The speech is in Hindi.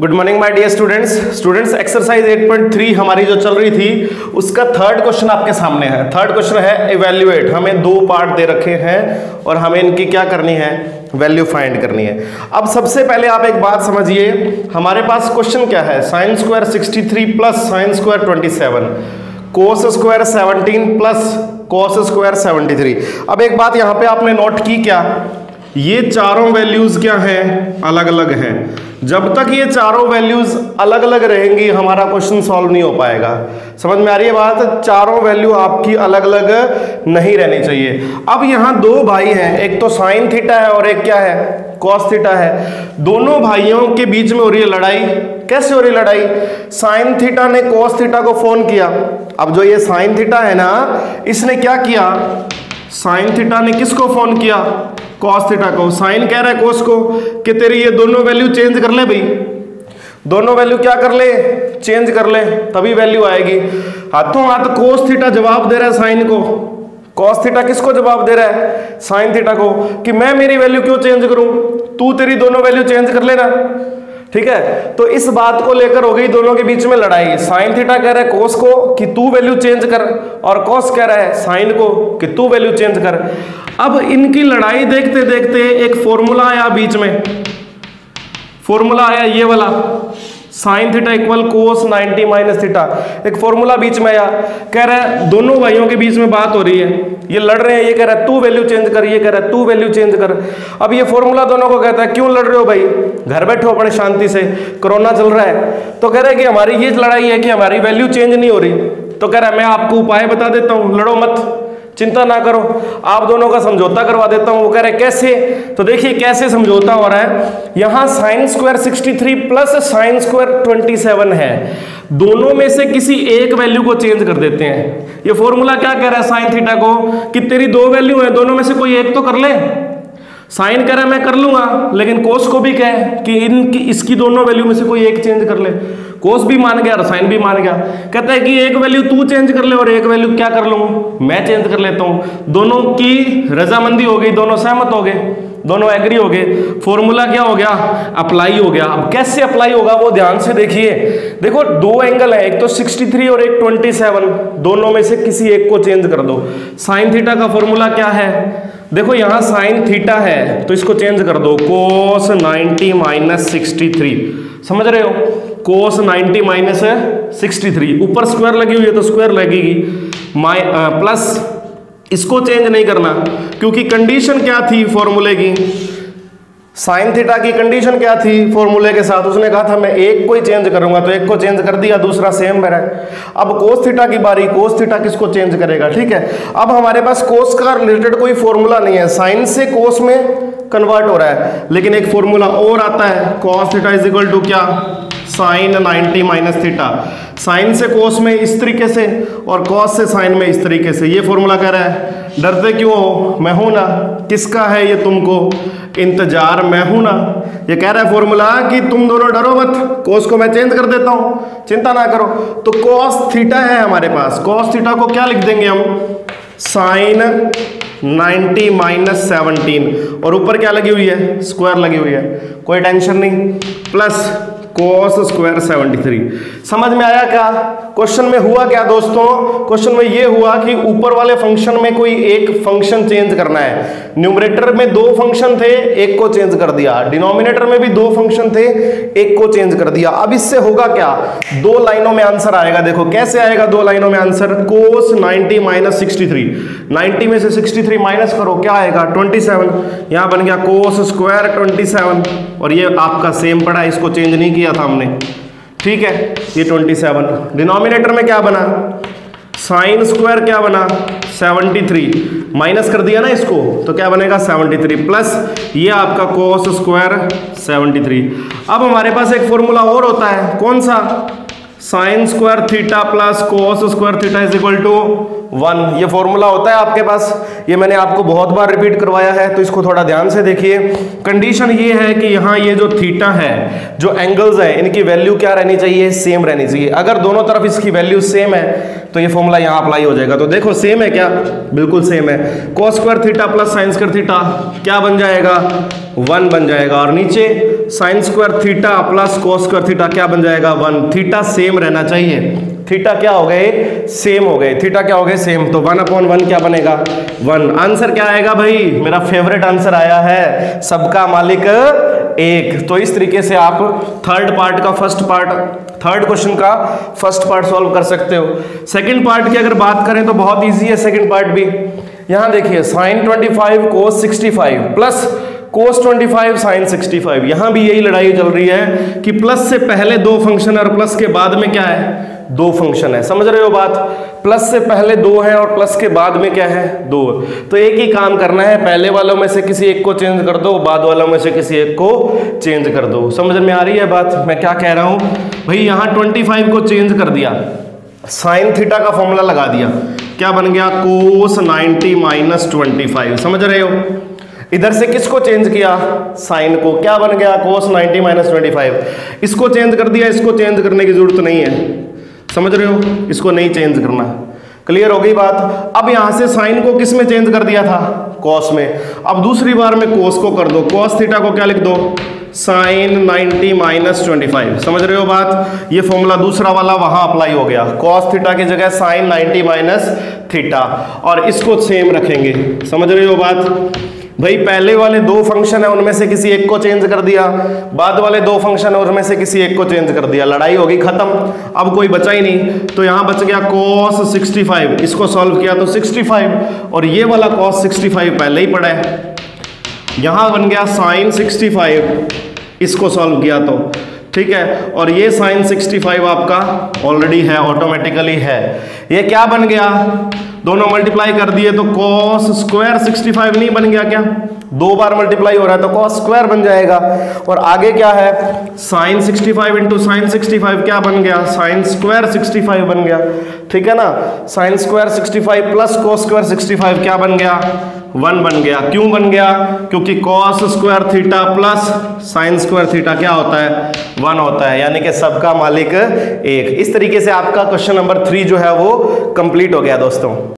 Good morning my dear students students exercise 8.3 हमारी जो चल रही थी, उसका थर्ड क्वेश्चन आपके सामने है। थर्ड क्वेश्चन है इवेल्युएट हमें दो पार्ट दे रखे हैं और हमें इनकी क्या करनी है? वैल्यू फाइंड करनी है। अब सबसे पहले आप एक बात समझिए, हमारे पास क्वेश्चन क्या है? Sine square 63 plus sine square 27 cos square 17 plus cos square 73 अब एक बात यहाँ पे आपने नोट की क्या? ये चारों वैल्यूज़ क्या हैं? अलग अलग हैं। जब तक ये चारों वैल्यूज़ अलग अलग रहेंगी, हमारा क्वेश्चन सॉल्व नहीं हो पाएगा। समझ में आ रही है बात? चारों वैल्यू आपकी अलग अलग नहीं रहनी चाहिए। अब यहाँ दो भाई हैं। एक तो साइन थीटा है और एक क्या है? कॉस थीटा है। दोनों भाइयों के बीच में हो रही है लड़ाई। कैसे हो रही लड़ाई? साइन थीटा ने कॉस थीटा को फ़ोन किया। अब जो ये साइन थीटा है ना, इसने क्या किया? साइन थीटा ने किसको फ़ोन किया? कॉस थीटा को। साइन कह रहा है कोस को कि तेरी ये दोनों वैल्यू चेंज कर ले भाई। दोनों वैल्यू क्या कर ले? चेंज कर ले, तभी वैल्यू आएगी। हाथों हाथ कोस थीटा जवाब दे रहा है साइन को। कॉस थीटा किसको जवाब दे रहा है? साइन थीटा को कि मैं मेरी वैल्यू क्यों चेंज करूँ? तू तेरी दोनों वैल्यू चेंज कर लेना। ठीक है? तो इस बात को लेकर हो गई दोनों के बीच में लड़ाई। साइन थीटा कह रहा है कोस को कि तू वैल्यू चेंज कर और कोस कह रहा है साइन को कि तू वैल्यू चेंज कर। अब इनकी लड़ाई देखते देखते एक फॉर्मूला आया बीच में। फॉर्मूला आया ये वाला। Sine theta equal cos 90 minus theta एक फॉर्मूला बीच में आया। कह रहा है, दोनों भाइयों के बीच में बात हो रही है। ये लड़ रहे हैं, ये कह रहा है, तू वैल्यू चेंज कर, ये कह रहा है, तू वैल्यू चेंज कर. अब ये फॉर्मूला दोनों को कहता है, क्यों लड़ रहे हो भाई? घर बैठो अपने शांति से, कोरोना चल रहा है। तो कह रहे हैं कि हमारी ये लड़ाई है कि हमारी वैल्यू चेंज नहीं हो रही। तो कह रहा है, मैं आपको उपाय बता देता हूँ, लड़ो मत, चिंता ना करो, आप दोनों का समझौता करवा देता हूँ। वो कह रहे कैसे? तो देखिए कैसे समझौता हो रहा है। यहाँ sine square 63 plus sine square 27 है। दोनों में से किसी एक वैल्यू को चेंज कर देते हैं। ये फॉर्मूला क्या कह रहा है साइन थीटा को? कि तेरी दो वैल्यू है, दोनों में से कोई एक तो कर ले। साइन कह रहा है, मैं कर लूँगा। लेकिन कोस को भी कहे कि इनकी इसकी दोनों वैल्यू में से कोई एक चेंज कर ले। कोस भी मान गया और साइन भी मान गया। कहता है कि एक वैल्यू तू चेंज कर ले और एक वैल्यू क्या कर लूँ? मैं चेंज कर लेता हूँ। दोनों की रजामंदी हो गई, दोनों सहमत हो गए। दोनों एग्री हो गए। फॉर्मूला क्या हो गया? अप्लाई हो गया। अब कैसे अप्लाई होगा वो ध्यान से देखिए। देखो, दो एंगल है, एक तो 63 और एक 27 दोनों में से किसी एक को चेंज कर दो। साइन थीटा का फॉर्मूला क्या है? देखो, यहाँ साइन थीटा है तो इसको चेंज कर दो। कोस 90 माइनस सिक्सटी समझ रहे हो? कोस 90 माइनस सिक्सटी 63 ऊपर स्क्वायर लगी हुई है तो स्क्वायर लगेगी। माइ प्लस इसको चेंज नहीं करना, क्योंकि कंडीशन क्या थी फॉर्मूले की? साइन थीटा की कंडीशन क्या थी फॉर्मूले के साथ? उसने कहा था, मैं एक को ही चेंज करूँगा तो एक को चेंज कर दिया, दूसरा सेम मेरा अब कोस थीटा की बारी कोस थीटा किसको चेंज करेगा? ठीक है? अब हमारे पास कोस का रिलेटेड कोई फॉर्मूला नहीं है। साइन से कोस में कन्वर्ट हो रहा है, लेकिन एक फॉर्मूला और आता है। Cos theta is equal to क्या? Sine 90 minus theta. साइन से कोस में इस तरीके से और कॉस से साइन में इस तरीके से। ये फॉर्मूला कह रहा है, डरते क्यों हो? मैं हूँ ना। किसका है ये तुमको? इंतज़ार, मैं हूँ ना। ये कह रहा है फॉर्मूला कि तुम दोनों डरो मत। कोस को मैं चेंज कर देता हूँ। चिंता ना करो। तो कॉस थीटा है हमारे पास। कॉस थीटा को क्या लिख देंगे हम? Sine 90 minus seventeen. और ऊपर क्या लगी हुई है? स्क्वायर लगी हुई है। कोई टेंशन नहीं। प्लस कोस स्क्वायर 73 समझ में आया क्या? क्वेश्चन में हुआ क्या दोस्तों? क्वेश्चन में ये हुआ कि ऊपर वाले फ़ंक्शन में कोई एक फ़ंक्शन चेंज करना है। न्यूमरेटर में दो फ़ंक्शन थे, एक को चेंज कर दिया। डिनोमिनेटर में भी दो फ़ंक्शन थे, एक को चेंज कर दिया। अब इससे होगा क्या? दो लाइनों में आंसर आएगा। देखो, कैसे आएगा दो लाइनों में आंसर कोस 90 माइनस सिक्सटी में से 63 माइनस करो, क्या आएगा? 27 यहाँ बन गया कोस स्क्वायर 27 और ये आपका सेम पड़ा इसको चेंज नहीं किया था हमने। ठीक है, ये 27 डिनोमिनेटर में क्या बना? साइन स्क्वायर क्या बना? 73 माइनस कर दिया ना इसको तो क्या बनेगा 73 प्लस ये आपका कोस स्क्वायर 73 अब हमारे पास एक फॉर्मूला और होता है, कौन सा? Sine square theta plus cos square theta is equal to one. ये फॉर्मूला होता है आपके पास। ये मैंने आपको बहुत बार रिपीट करवाया है तो इसको थोड़ा ध्यान से देखिए। कंडीशन ये है कि यहाँ ये जो थीटा है, जो एंगल्स है, इनकी वैल्यू क्या रहनी चाहिए? सेम रहनी चाहिए। अगर दोनों तरफ़ इसकी वैल्यू सेम है तो ये फॉर्मूला यहाँ अप्लाई हो जाएगा। तो देखो, सेम है क्या? बिल्कुल सेम है। Cos square theta plus sine square theta क्या बन जाएगा? वन बन जाएगा। और नीचे sine square theta plus cos square theta क्या बन जाएगा? वन। थीटा सेम रहना चाहिए। थीटा क्या हो गए? सेम हो गए। थीटा क्या हो गए? सेम तो वन अपॉन वन क्या बनेगा? वन। आंसर क्या आएगा भाई? मेरा फेवरेट आंसर आया है। सबका मालिक एक। तो इस तरीके से आप थर्ड पार्ट का फ़र्स्ट पार्ट थर्ड क्वेश्चन का फ़र्स्ट पार्ट सॉल्व कर सकते हो। सेकंड पार्ट की अगर बात करें तो बहुत इजी है सेकंड पार्ट भी। यहाँ देखिए sine 25 cos 65 plus cos 25 sine 65 यहाँ भी यही लड़ाई चल रही है कि प्लस से पहले दो फ़ंक्शन और प्लस के बाद में क्या है? दो फ़ंक्शन है। समझ रहे हो बात? प्लस से पहले दो है और प्लस के बाद में क्या है? दो तो एक ही काम करना है। पहले वालों में से किसी एक को चेंज कर दो, बाद वालों में से किसी एक को चेंज कर दो। समझ में आ रही है बात? मैं क्या कह रहा हूँ? भाई, यहाँ 25 को चेंज कर दिया। साइन थीटा का फॉर्मूला लगा दिया। क्या बन गया? कोस 90 माइनस ट्वेंटी समझ रहे हो? इधर से किसको चेंज किया? साइन को। क्या बन गया? कोस 90 माइनस ट्वेंटी इसको चेंज कर दिया, इसको चेंज करने की ज़रूरत नहीं है। समझ रहे हो? इसको नहीं चेंज करना। क्लियर हो गई बात? अब यहाँ से साइन को किसमें चेंज कर दिया था? कॉस में। अब दूसरी बार में कोस को कर दो। कॉस थीटा को क्या लिख दो? साइन 90 माइनस ट्वेंटी समझ रहे हो बात? ये फॉर्मूला दूसरा वाला वहाँ अप्लाई हो गया। कॉस थीटा की जगह साइन 90 माइनस थीटा और इसको सेम रखेंगे। समझ रहे हो बात? भाई, पहले वाले दो फ़ंक्शन है, उनमें से किसी एक को चेंज कर दिया। बाद वाले दो फ़ंक्शन है, उनमें से किसी एक को चेंज कर दिया। लड़ाई होगी खत्म। अब कोई बचा ही नहीं। तो यहाँ बच गया cos 65 इसको सॉल्व किया तो 65 और ये वाला cos 65 पहले ही पड़ा है। यहाँ बन गया साइन 65 इसको सॉल्व किया तो। ठीक है? और ये साइन 65 आपका ऑलरेडी है ऑटोमेटिकली है। ये क्या बन गया? दोनों मल्टीप्लाई कर दिए तो कॉस स्क्वायर 65 नहीं बन गया क्या? दो बार मल्टीप्लाई हो रहा है तो कॉस स्क्वायर बन जाएगा। और आगे क्या है? Sine 65 five into sine sixty क्या बन गया? साइन स्क्वायर 65 बन गया। ठीक है ना? Sine square 65 plus cos square 65 क्या बन गया? वन बन गया। क्यों बन गया? क्योंकि cos square theta plus sine square theta क्या होता है? वन होता है। यानी कि सबका मालिक एक। इस तरीके से आपका क्वेश्चन नंबर थ्री जो है वो कंप्लीट हो गया दोस्तों।